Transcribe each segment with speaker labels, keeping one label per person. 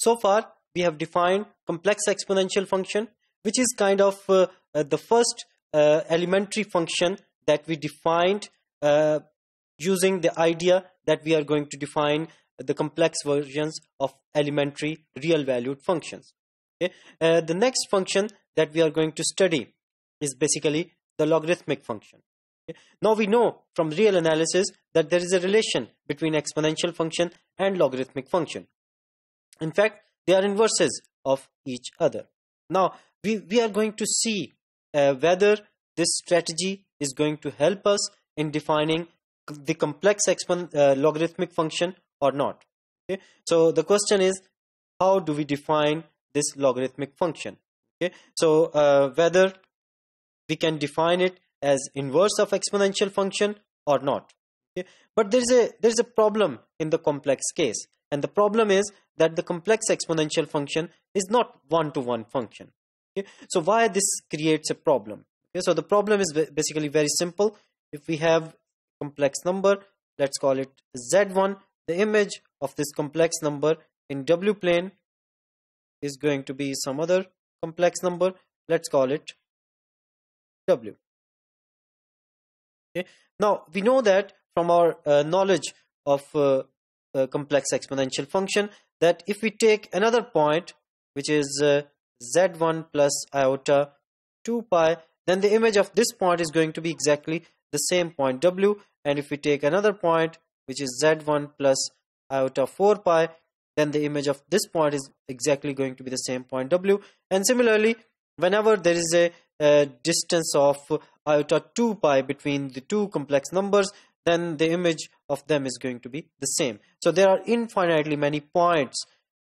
Speaker 1: so far we have defined complex exponential function which is kind of uh, uh, the first uh, elementary function that we defined uh, using the idea that we are going to define the complex versions of elementary real valued functions okay? Uh, the next function that we are going to study is basically the logarithmic function okay? now we know from real analysis that there is a relation between exponential function and logarithmic function in fact they are inverses of each other. Now we, we are going to see uh, whether this strategy is going to help us in defining the complex expon uh, logarithmic function or not. Okay? So the question is how do we define this logarithmic function? Okay? So uh, whether we can define it as inverse of exponential function or not. Okay? But there's a there's a problem in the complex case and the problem is that the complex exponential function is not one to one function. Okay? So why this creates a problem? Okay? So the problem is basically very simple. If we have complex number let's call it z1 the image of this complex number in w plane is going to be some other complex number. Let's call it w. Okay? Now we know that from our uh, knowledge of uh, uh, complex exponential function that if we take another point which is uh, z1 plus iota 2 pi then the image of this point is going to be exactly the same point w. And if we take another point which is z1 plus iota 4 pi then the image of this point is exactly going to be the same point w. And similarly whenever there is a, a distance of iota 2 pi between the two complex numbers then the image of them is going to be the same. So there are infinitely many points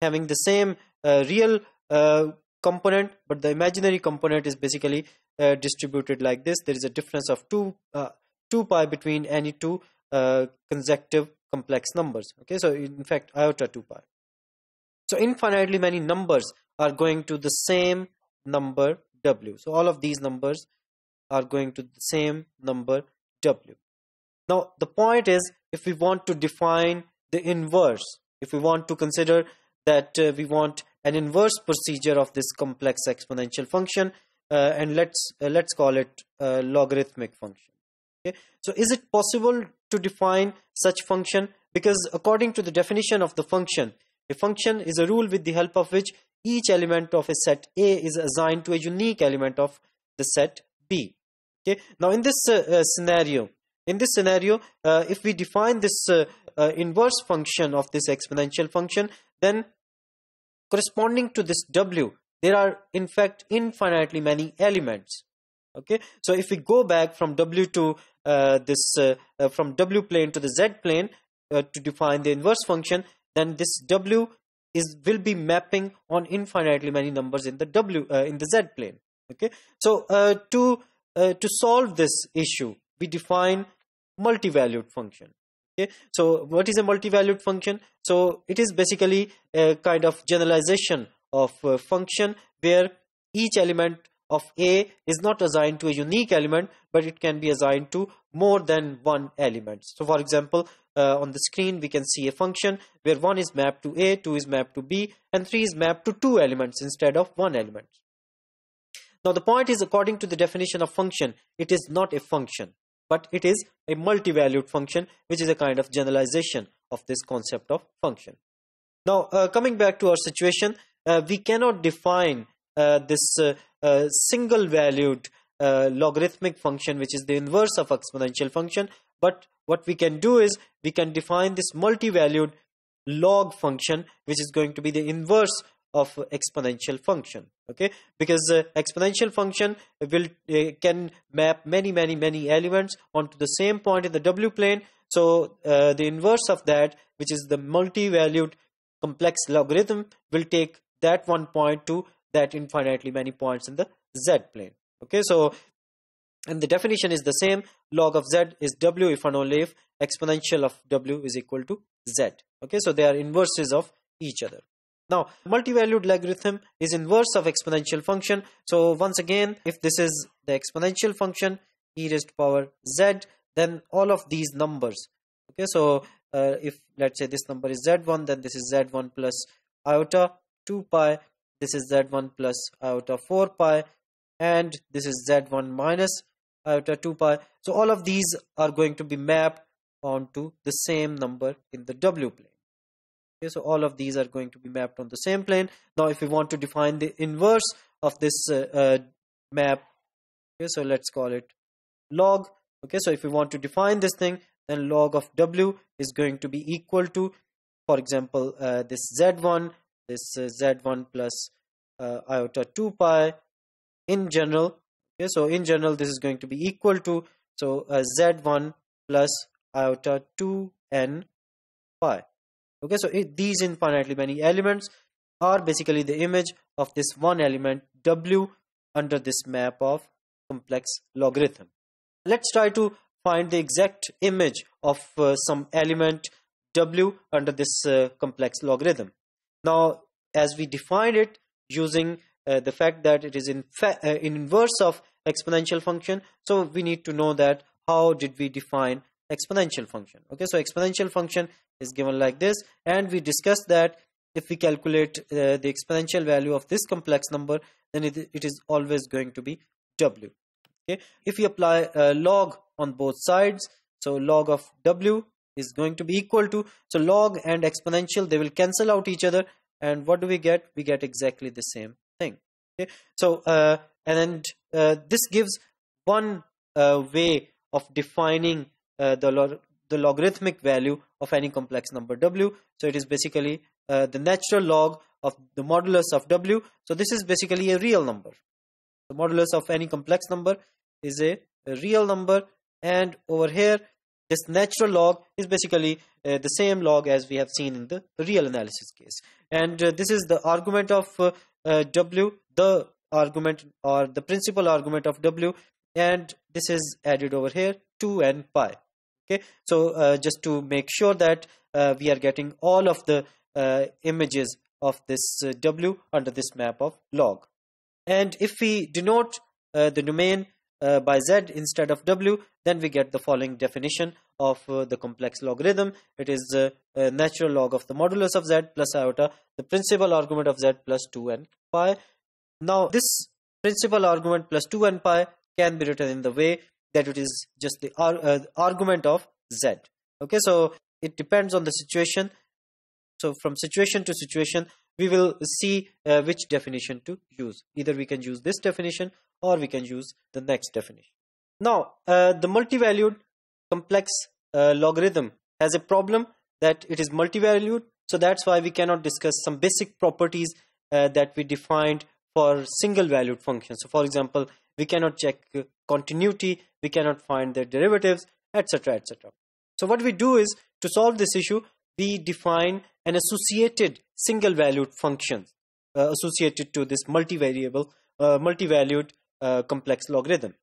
Speaker 1: having the same uh, real uh, component but the imaginary component is basically uh, distributed like this. There is a difference of 2 uh, 2 pi between any two uh, consecutive complex numbers. Okay so in fact iota 2 pi. So infinitely many numbers are going to the same number w. So all of these numbers are going to the same number w now the point is if we want to define the inverse if we want to consider that uh, we want an inverse procedure of this complex exponential function uh, and let's uh, let's call it a logarithmic function. Okay? So is it possible to define such function? Because according to the definition of the function a function is a rule with the help of which each element of a set A is assigned to a unique element of the set B. Okay? Now in this uh, uh, scenario in this scenario uh, if we define this uh, uh, inverse function of this exponential function then corresponding to this w there are in fact infinitely many elements. Okay? So if we go back from w to uh, this uh, uh, from w plane to the z plane to define the inverse function then this w is will be mapping on infinitely many numbers in the w in the z plane. Okay? So to to solve this issue we define multi-valued function. Okay? So what is a multi-valued function? So it is basically a kind of generalization of a function where each element of a is not assigned to a unique element but it can be assigned to more than one element. So for example uh, on the screen we can see a function where 1 is mapped to a 2 is mapped to b and 3 is mapped to two elements instead of one element. Now the point is according to the definition of function it is not a function but it is a multi-valued function which is a kind of generalization of this concept of function. Now uh, coming back to our situation uh, we cannot define uh, this uh, uh, single valued uh, logarithmic function which is the inverse of exponential function. But what we can do is we can define this multi-valued log function which is going to be the inverse of exponential function okay? Because uh, exponential function will uh, can map many many many elements onto the same point in the w plane. So uh, the inverse of that which is the multi-valued complex logarithm will take that one point to that infinitely many points in the z plane. Okay? So and the definition is the same. Log of z is w if and only if exponential of w is equal to z. Okay? So they are inverses of each other now multi-valued logarithm is inverse of exponential function. So once again if this is the exponential function e raised to power z then all of these numbers okay? So uh, if let's say this number is z1 then this is z1 plus iota 2 pi this is z1 plus iota 4 pi and this is z1 minus iota 2 pi. So all of these are going to be mapped onto the same number in the w plane okay so all of these are going to be mapped on the same plane. Now if we want to define the inverse of this uh, uh, map okay so let's call it log. Okay so if we want to define this thing then log of w is going to be equal to for example uh, this z1 this uh, z1 plus uh, iota 2 pi in general. Okay so in general this is going to be equal to so uh, z1 plus iota 2n pi okay so it, these infinitely many elements are basically the image of this one element w under this map of complex logarithm. Let's try to find the exact image of uh, some element w under this uh, complex logarithm. Now as we define it using uh, the fact that it is in, uh, in inverse of exponential function so we need to know that how did we define exponential function. Okay so exponential function is given like this. And we discussed that if we calculate uh, the exponential value of this complex number then it, it is always going to be w. Okay? If we apply a log on both sides so log of w is going to be equal to so log and exponential they will cancel out each other. And what do we get? We get exactly the same thing. Okay? So uh, and uh, this gives one uh, way of defining uh, the log the logarithmic value of any complex number w. So it is basically uh, the natural log of the modulus of w. So this is basically a real number. The modulus of any complex number is a, a real number. And over here this natural log is basically uh, the same log as we have seen in the real analysis case. And uh, this is the argument of uh, uh w the argument or the principal argument of w. And this is added over here 2 n pi okay? So uh, just to make sure that uh, we are getting all of the images of this w under this map of log. And if we denote the domain uh, by z instead of w then we get the following definition of uh, the complex logarithm. It is uh, a natural log of the modulus of z plus iota the principal argument of z plus 2n pi. Now this principal argument plus 2n pi can be written in the way that it is just the uh, argument of z. Okay so it depends on the situation. So from situation to situation we will see uh, which definition to use. Either we can use this definition or we can use the next definition. Now uh, the multivalued complex uh, logarithm has a problem that it is multivalued so that's why we cannot discuss some basic properties uh, that we defined for single valued functions so for example we cannot check continuity. We cannot find their derivatives etc etc so what we do is to solve this issue we define an associated single valued function uh, associated to this multivariable uh, multi-valued uh, complex logarithm.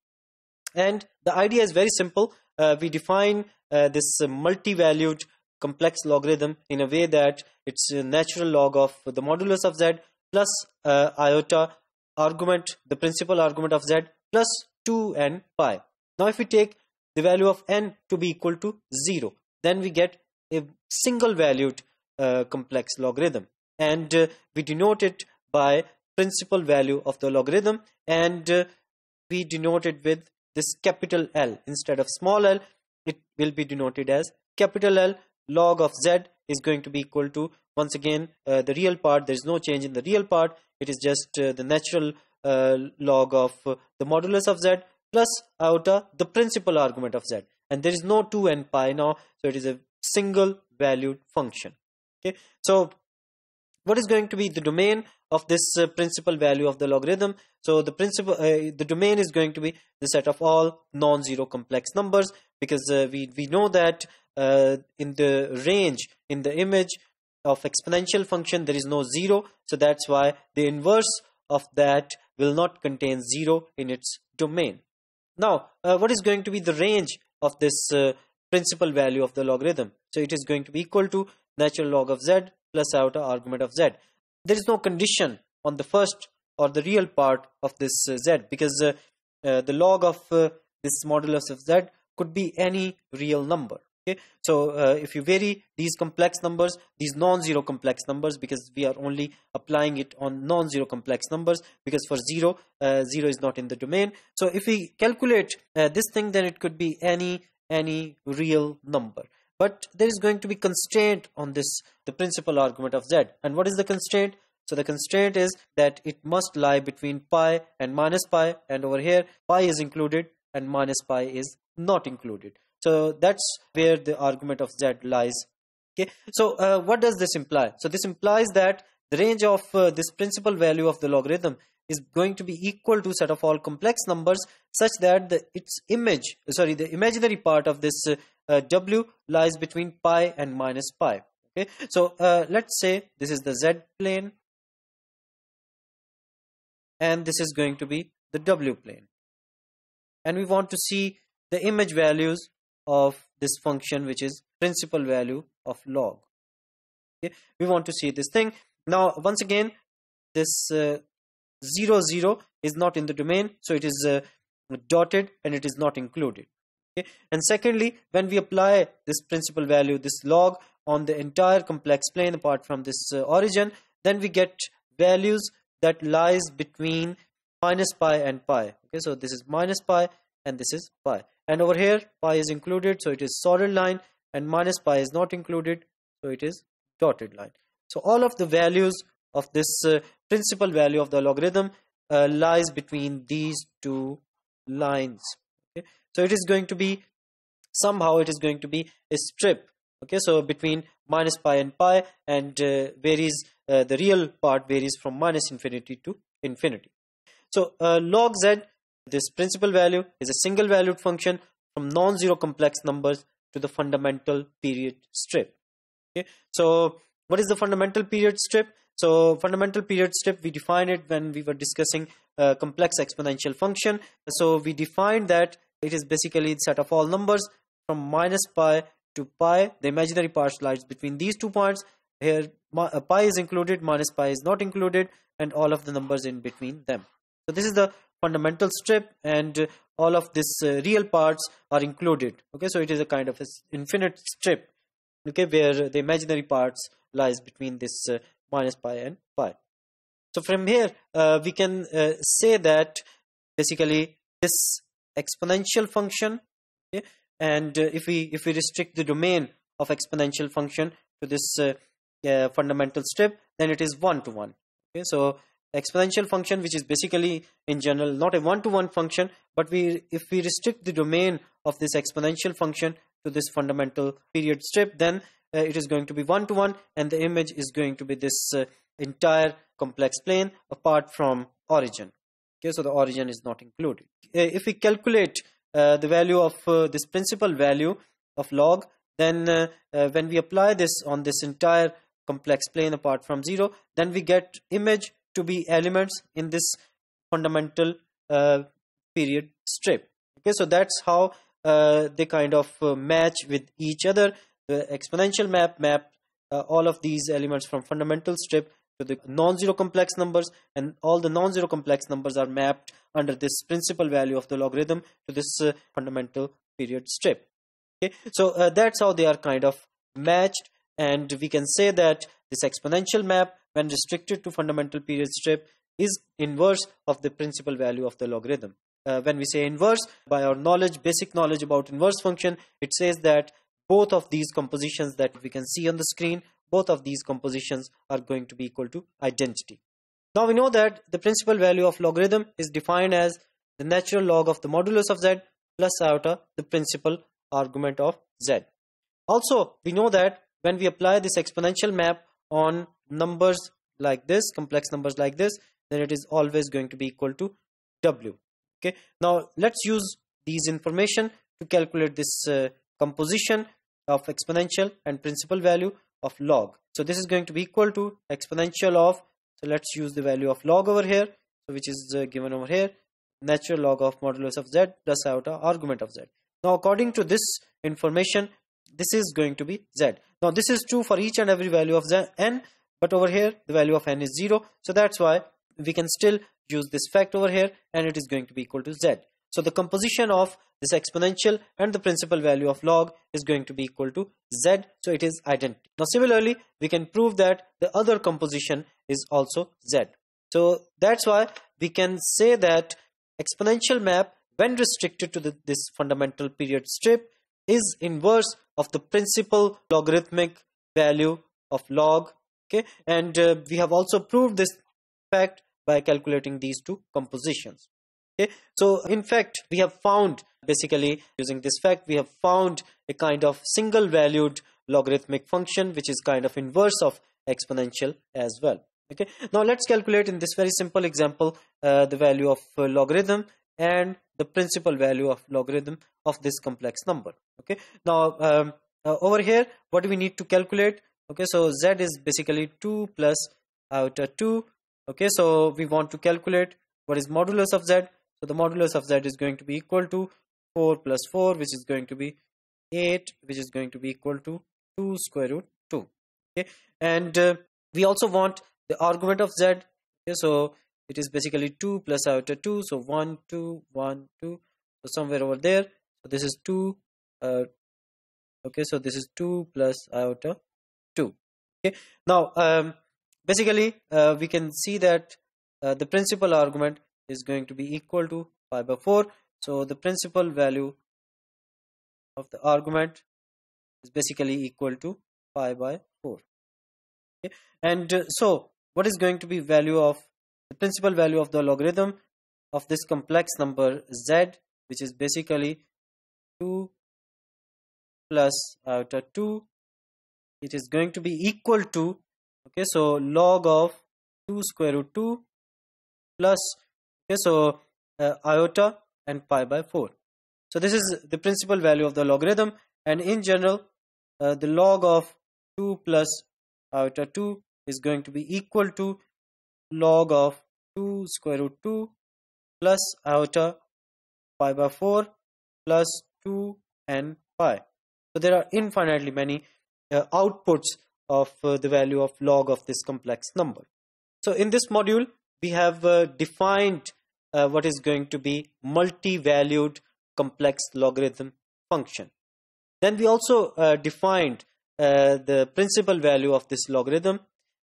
Speaker 1: And the idea is very simple. Uh, we define uh, this multi-valued complex logarithm in a way that it's a natural log of the modulus of z plus uh, iota argument the principal argument of z plus 2n pi. Now if we take the value of n to be equal to 0 then we get a single valued uh, complex logarithm. And uh, we denote it by principal value of the logarithm and uh, we denote it with this capital L. Instead of small l it will be denoted as capital L log of z is going to be equal to once again uh, the real part. There is no change in the real part. It is just uh, the natural uh, log of the modulus of z plus iota the principal argument of z. And there is no 2 n pi now so it is a single valued function. Okay? So what is going to be the domain of this uh, principal value of the logarithm? So the principal uh, the domain is going to be the set of all non-zero complex numbers because uh, we we know that uh, in the range in the image of exponential function there is no zero. So that's why the inverse of that will not contain zero in its domain. Now uh, what is going to be the range of this uh, principal value of the logarithm? So it is going to be equal to natural log of z plus iota argument of z. There is no condition on the first or the real part of this uh, z because uh, uh, the log of uh, this modulus of z could be any real number okay? So uh, if you vary these complex numbers these non-zero complex numbers because we are only applying it on non-zero complex numbers because for zero uh, zero is not in the domain. So if we calculate uh, this thing then it could be any any real number. But there is going to be constraint on this the principal argument of z. And what is the constraint? So the constraint is that it must lie between pi and minus pi and over here pi is included and minus pi is not included so that's where the argument of z lies. Okay? So uh, what does this imply? So this implies that the range of uh, this principal value of the logarithm is going to be equal to set of all complex numbers such that the, its image sorry the imaginary part of this uh, uh w lies between pi and minus pi. Okay? So uh, let's say this is the z plane and this is going to be the w plane. And we want to see the image values of this function which is principal value of log. Okay we want to see this thing. Now once again this uh, 0 0 is not in the domain so it is uh, dotted and it is not included. Okay and secondly when we apply this principal value this log on the entire complex plane apart from this uh, origin then we get values that lies between minus pi and pi. Okay so this is minus pi and this is pi and over here pi is included so it is solid line and minus pi is not included so it is dotted line. So all of the values of this uh, principal value of the logarithm uh, lies between these two lines okay? So it is going to be somehow it is going to be a strip okay? So between minus pi and pi and uh, varies uh, the real part varies from minus infinity to infinity. So uh, log z this principal value is a single valued function from non-zero complex numbers to the fundamental period strip. Okay, so what is the fundamental period strip? So fundamental period strip, we defined it when we were discussing complex exponential function. So we defined that it is basically the set of all numbers from minus pi to pi. The imaginary part lies between these two points. Here uh, pi is included, minus pi is not included, and all of the numbers in between them. So this is the fundamental strip and all of these uh, real parts are included. Okay so it is a kind of a infinite strip okay where the imaginary parts lies between this uh, minus pi and pi. So from here uh, we can uh, say that basically this exponential function okay, and uh, if we if we restrict the domain of exponential function to this uh, fundamental strip then it is one to one. Okay so exponential function which is basically in general not a one-to-one -one function but we if we restrict the domain of this exponential function to this fundamental period strip then uh, it is going to be one-to-one -one, and the image is going to be this uh, entire complex plane apart from origin. Okay so the origin is not included. Uh, if we calculate uh, the value of uh, this principal value of log then uh, when we apply this on this entire complex plane apart from 0 then we get image to be elements in this fundamental uh, period strip. Okay so that's how uh, they kind of uh, match with each other. The exponential map map uh, all of these elements from fundamental strip to the non-zero complex numbers and all the non-zero complex numbers are mapped under this principal value of the logarithm to this uh, fundamental period strip. Okay so uh, that's how they are kind of matched and we can say that this exponential map when restricted to fundamental period strip is inverse of the principal value of the logarithm. Uh, when we say inverse, by our knowledge, basic knowledge about inverse function, it says that both of these compositions that we can see on the screen, both of these compositions are going to be equal to identity. Now we know that the principal value of logarithm is defined as the natural log of the modulus of z plus iota the principal argument of z. Also, we know that when we apply this exponential map on numbers like this complex numbers like this then it is always going to be equal to w. Okay? Now let's use these information to calculate this uh, composition of exponential and principal value of log. So this is going to be equal to exponential of so let's use the value of log over here so which is uh, given over here natural log of modulus of z plus iota argument of z. Now according to this information this is going to be z. Now this is true for each and every value of z n but over here the value of n is 0 so that's why we can still use this fact over here and it is going to be equal to z So the composition of this exponential and the principal value of log is going to be equal to z. So it is identity Now similarly, we can prove that the other composition is also z. So that's why we can say that exponential map when restricted to the, this fundamental period strip is inverse of the principal logarithmic value of log okay? And uh, we have also proved this fact by calculating these two compositions. Okay? So in fact we have found basically using this fact we have found a kind of single valued logarithmic function which is kind of inverse of exponential as well. Okay? Now let's calculate in this very simple example uh, the value of uh, logarithm and the principal value of logarithm of this complex number. Okay? Now um, uh, over here what do we need to calculate okay so z is basically 2 plus iota 2 okay so we want to calculate what is modulus of z. So the modulus of z is going to be equal to 4 plus 4 which is going to be 8 which is going to be equal to 2 square root 2 okay and uh, we also want the argument of z. Okay so it is basically 2 plus iota 2 so 1 2 1 2 so somewhere over there. So this is 2 uh, okay so this is 2 plus iota 2 now um, basically uh, we can see that uh, the principal argument is going to be equal to pi by 4 so the principal value of the argument is basically equal to pi by 4 okay? and uh, so what is going to be value of the principal value of the logarithm of this complex number z which is basically 2 plus iota 2 it is going to be equal to okay so log of 2 square root 2 plus okay so uh, iota and pi by 4 so this is the principal value of the logarithm and in general uh, the log of 2 plus iota 2 is going to be equal to log of 2 square root 2 plus iota pi by 4 plus 2 and pi. So there are infinitely many outputs of uh, the value of log of this complex number. So in this module, we have uh, defined uh, what is going to be multi-valued complex logarithm function. Then we also uh, defined uh, the principal value of this logarithm.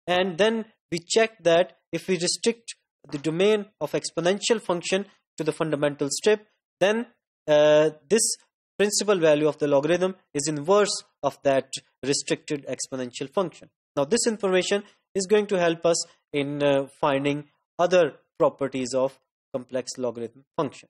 Speaker 1: And then we checked that if we restrict the domain of exponential function to the fundamental strip, then this principal value of the logarithm is inverse of that restricted exponential function. Now this information is going to help us in uh, finding other properties of complex logarithm function.